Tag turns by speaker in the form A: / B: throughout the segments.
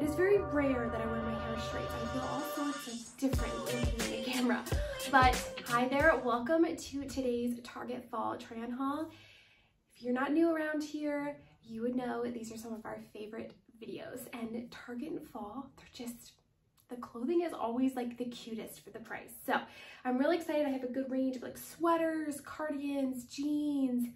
A: It is very rare that I wear my hair straight. I feel all sorts of different looking in the camera. But hi there, welcome to today's Target Fall Try-On Haul. If you're not new around here, you would know these are some of our favorite videos. And Target and Fall, they're just the clothing is always like the cutest for the price. So I'm really excited. I have a good range of like sweaters, cardigans, jeans,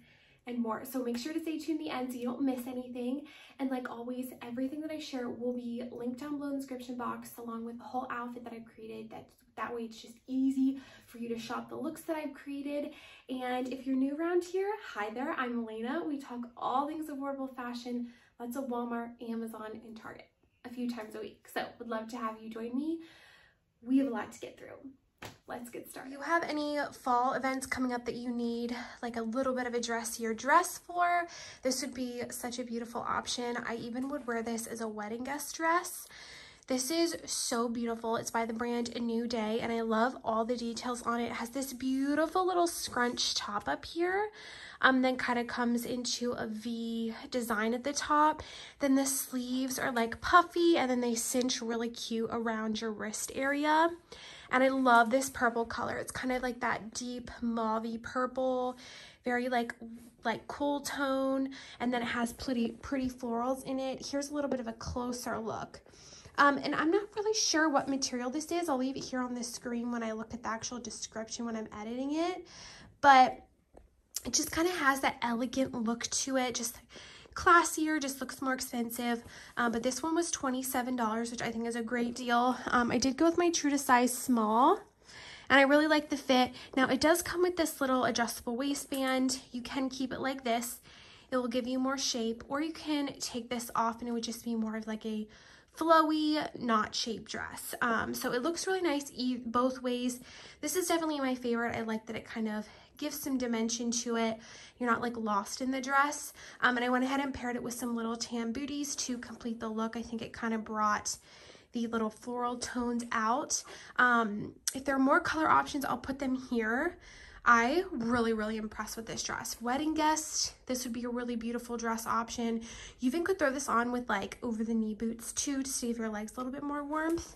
A: and more. So make sure to stay tuned the end so you don't miss anything. And like always, everything that I share will be linked down below in the description box along with the whole outfit that I've created. That, that way it's just easy for you to shop the looks that I've created. And if you're new around here, hi there, I'm Alaina. We talk all things affordable fashion, lots of Walmart, Amazon, and Target a few times a week. So would love to have you join me. We have a lot to get through let's get started. You have any fall events coming up that you need like a little bit of a dressier dress for? This would be such a beautiful option. I even would wear this as a wedding guest dress. This is so beautiful. It's by the brand A New Day, and I love all the details on it. It has this beautiful little scrunch top up here, um, then kind of comes into a V design at the top. Then the sleeves are like puffy, and then they cinch really cute around your wrist area. And I love this purple color. It's kind of like that deep mauvey purple, very like like cool tone. And then it has pretty, pretty florals in it. Here's a little bit of a closer look. Um, and I'm not really sure what material this is. I'll leave it here on the screen when I look at the actual description when I'm editing it. But it just kind of has that elegant look to it. Just classier, just looks more expensive. Um, but this one was $27, which I think is a great deal. Um, I did go with my true to size small and I really like the fit. Now it does come with this little adjustable waistband. You can keep it like this. It will give you more shape or you can take this off and it would just be more of like a flowy, not shape dress. Um, so it looks really nice e both ways. This is definitely my favorite. I like that it kind of gives some dimension to it. You're not like lost in the dress. Um, and I went ahead and paired it with some little tan booties to complete the look. I think it kind of brought the little floral tones out. Um, if there are more color options, I'll put them here. I really, really impressed with this dress. Wedding guest, this would be a really beautiful dress option. You even could throw this on with like over the knee boots too to if your legs a little bit more warmth.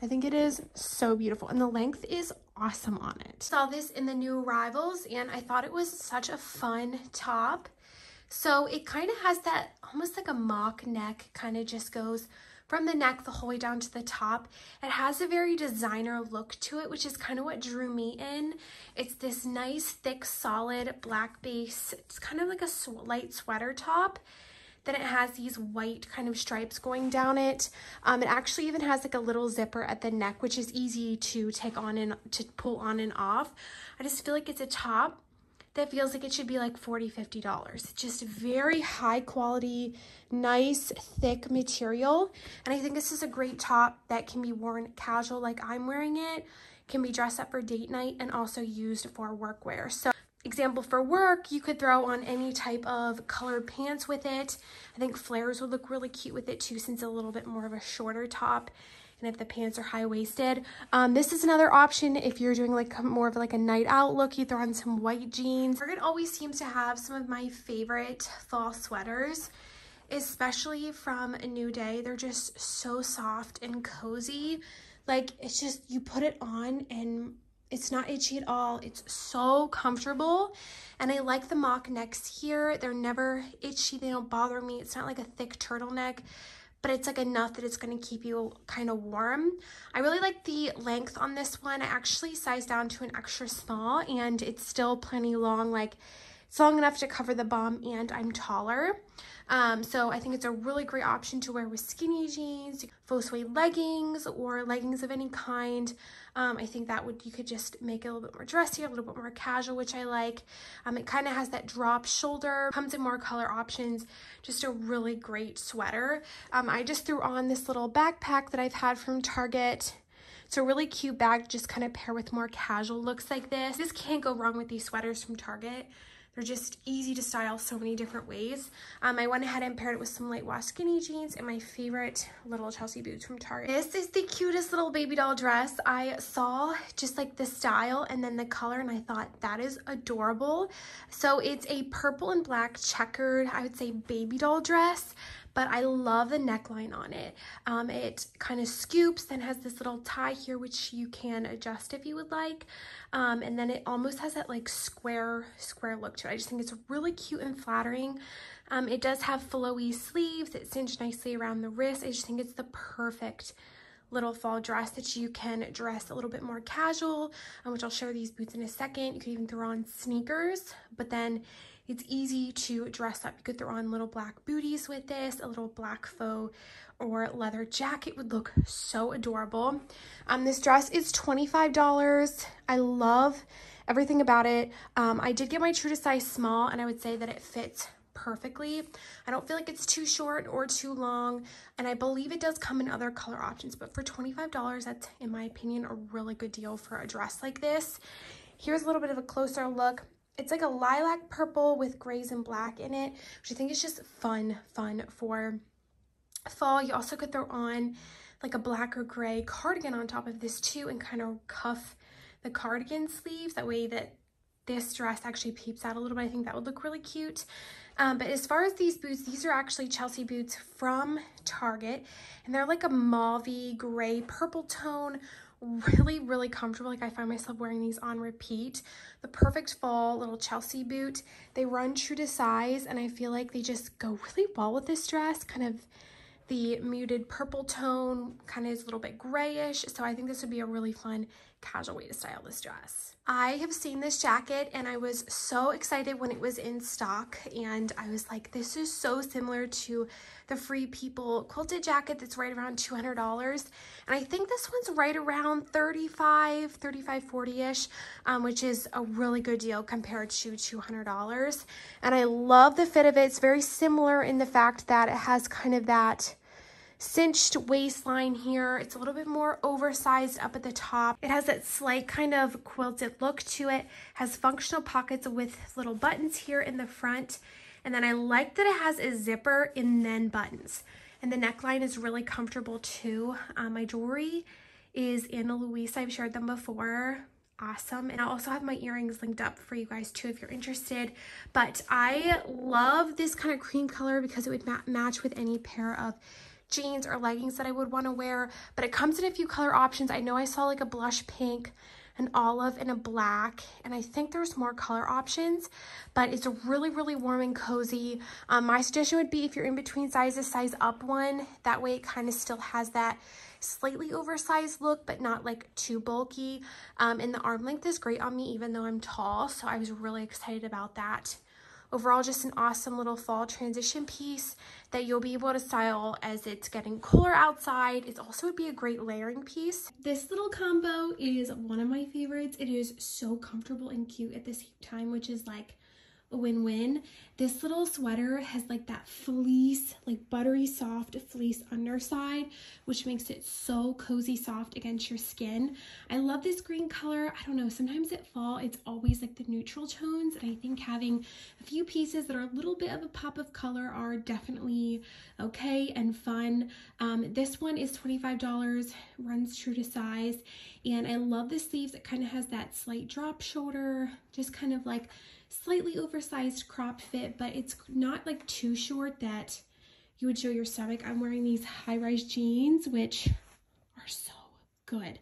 A: I think it is so beautiful and the length is awesome on it. Saw this in the new arrivals and I thought it was such a fun top. So it kind of has that almost like a mock neck kind of just goes from the neck the whole way down to the top. It has a very designer look to it, which is kind of what drew me in. It's this nice, thick, solid black base. It's kind of like a light sweater top then it has these white kind of stripes going down it. Um, it actually even has like a little zipper at the neck, which is easy to take on and to pull on and off. I just feel like it's a top that feels like it should be like $40, 50 dollars. Just very high quality nice thick material. And i think this is a great top that can be worn casual like i'm wearing it can be dressed up for date night and also used for workwear. So example for work, you could throw on any type of colored pants with it. I think flares would look really cute with it too since it's a little bit more of a shorter top and if the pants are high-waisted. Um, this is another option if you're doing like more of like a night out look, you throw on some white jeans. Target always seems to have some of my favorite fall sweaters, especially from A New Day. They're just so soft and cozy. Like it's just, you put it on and it's not itchy at all. It's so comfortable. And I like the mock necks here. They're never itchy. They don't bother me. It's not like a thick turtleneck, but it's like enough that it's going to keep you kind of warm. I really like the length on this one. I actually sized down to an extra small and it's still plenty long. Like it's long enough to cover the bum and I'm taller. Um, so I think it's a really great option to wear with skinny jeans, faux suede leggings, or leggings of any kind. Um, I think that would, you could just make it a little bit more dressy, a little bit more casual, which I like. Um, it kind of has that drop shoulder, comes in more color options, just a really great sweater. Um, I just threw on this little backpack that I've had from Target. It's a really cute bag, just kind of pair with more casual looks like this. This can't go wrong with these sweaters from Target. They're just easy to style so many different ways. Um, I went ahead and paired it with some light wash skinny jeans and my favorite little Chelsea boots from Target. This is the cutest little baby doll dress. I saw just like the style and then the color and I thought that is adorable. So it's a purple and black checkered, I would say baby doll dress but I love the neckline on it. Um, it kind of scoops, then has this little tie here, which you can adjust if you would like. Um, and then it almost has that like square, square look to it. I just think it's really cute and flattering. Um, it does have flowy sleeves. It cinched nicely around the wrist. I just think it's the perfect little fall dress that you can dress a little bit more casual, um, which I'll show these boots in a second. You could even throw on sneakers, but then it's easy to dress up. You could throw on little black booties with this, a little black faux or leather jacket would look so adorable. Um, this dress is $25. I love everything about it. Um, I did get my true to size small and I would say that it fits perfectly. I don't feel like it's too short or too long, and I believe it does come in other color options, but for $25, that's, in my opinion, a really good deal for a dress like this. Here's a little bit of a closer look. It's like a lilac purple with grays and black in it, which I think is just fun, fun for fall. You also could throw on like a black or gray cardigan on top of this too and kind of cuff the cardigan sleeves that way that this dress actually peeps out a little bit. I think that would look really cute. Um, but as far as these boots, these are actually Chelsea boots from Target. And they're like a mauvey gray purple tone. Really, really comfortable. Like I find myself wearing these on repeat. The perfect fall little Chelsea boot. They run true to size and I feel like they just go really well with this dress. Kind of the muted purple tone kind of is a little bit grayish. So I think this would be a really fun casual way to style this dress. I have seen this jacket and I was so excited when it was in stock and I was like, this is so similar to the Free People quilted jacket that's right around $200. And I think this one's right around 35, 35, 40-ish, um, which is a really good deal compared to $200. And I love the fit of it. It's very similar in the fact that it has kind of that cinched waistline here. It's a little bit more oversized up at the top. It has that slight kind of quilted look to it. Has functional pockets with little buttons here in the front. And then I like that it has a zipper and then buttons. And the neckline is really comfortable too. Um, my jewelry is Ana Luisa. I've shared them before awesome and i also have my earrings linked up for you guys too if you're interested but i love this kind of cream color because it would ma match with any pair of jeans or leggings that I would want to wear, but it comes in a few color options. I know I saw like a blush pink, an olive, and a black, and I think there's more color options, but it's really, really warm and cozy. Um, my suggestion would be if you're in between sizes, size up one. That way it kind of still has that slightly oversized look, but not like too bulky. Um, and the arm length is great on me, even though I'm tall, so I was really excited about that. Overall, just an awesome little fall transition piece that you'll be able to style as it's getting cooler outside. It also would be a great layering piece. This little combo is one of my favorites. It is so comfortable and cute at the same time, which is like win-win. This little sweater has like that fleece, like buttery soft fleece underside, which makes it so cozy soft against your skin. I love this green color. I don't know, sometimes at fall, it's always like the neutral tones. And I think having a few pieces that are a little bit of a pop of color are definitely okay and fun. Um, this one is $25, runs true to size. And I love the sleeves. It kind of has that slight drop shoulder, just kind of like slightly oversized crop fit, but it's not like too short that you would show your stomach. I'm wearing these high-rise jeans, which are so good.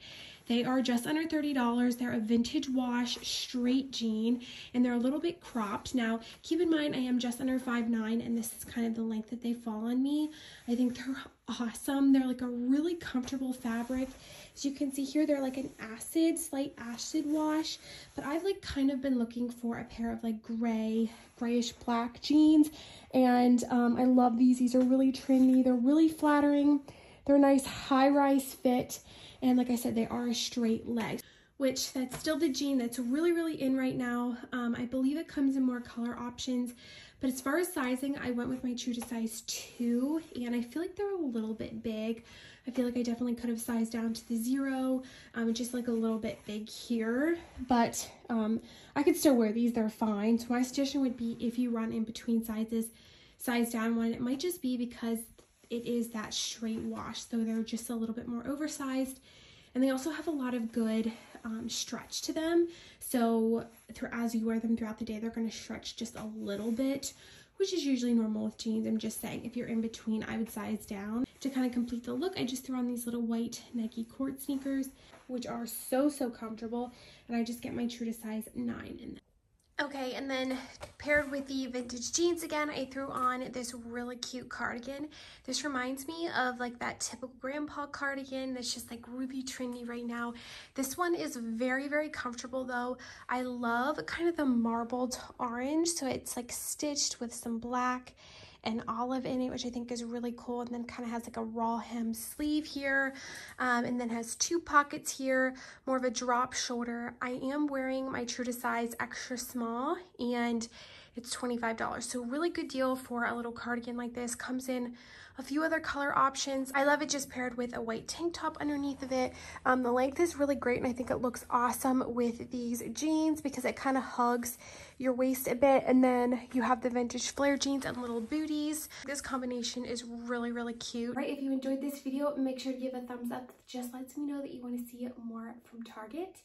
A: They are just under $30. They're a vintage wash straight jean and they're a little bit cropped. Now, keep in mind, I am just under 5'9", and this is kind of the length that they fall on me. I think they're awesome. They're like a really comfortable fabric. As you can see here, they're like an acid, slight acid wash, but I've like kind of been looking for a pair of like gray, grayish black jeans. And um, I love these. These are really trendy. They're really flattering. They're a nice high-rise fit. And like I said, they are a straight leg which that's still the jean that's really, really in right now. Um, I believe it comes in more color options, but as far as sizing, I went with my true to size two, and I feel like they're a little bit big. I feel like I definitely could have sized down to the zero, um, just like a little bit big here, but um, I could still wear these, they're fine. So my suggestion would be if you run in between sizes, size down one. It might just be because it is that straight wash, so they're just a little bit more oversized. And they also have a lot of good um, stretch to them. So as you wear them throughout the day, they're going to stretch just a little bit, which is usually normal with jeans. I'm just saying if you're in between, I would size down. To kind of complete the look, I just threw on these little white Nike court sneakers, which are so, so comfortable. And I just get my true to size nine in them. Okay, and then paired with the vintage jeans again, I threw on this really cute cardigan. This reminds me of like that typical grandpa cardigan that's just like really trendy right now. This one is very, very comfortable though. I love kind of the marbled orange, so it's like stitched with some black and olive in it, which I think is really cool. And then kind of has like a raw hem sleeve here. Um, and then has two pockets here, more of a drop shoulder. I am wearing my true to size extra small and it's $25. So really good deal for a little cardigan like this. Comes in a few other color options. I love it just paired with a white tank top underneath of it. Um, the length is really great and I think it looks awesome with these jeans because it kind of hugs your waist a bit and then you have the vintage flare jeans and little booties. This combination is really, really cute. Right, if you enjoyed this video, make sure to give a thumbs up. Just lets me know that you want to see more from Target.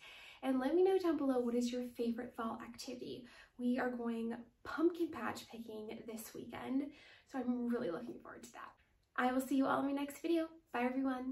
A: And let me know down below what is your favorite fall activity. We are going pumpkin patch picking this weekend, so I'm really looking forward to that. I will see you all in my next video. Bye everyone.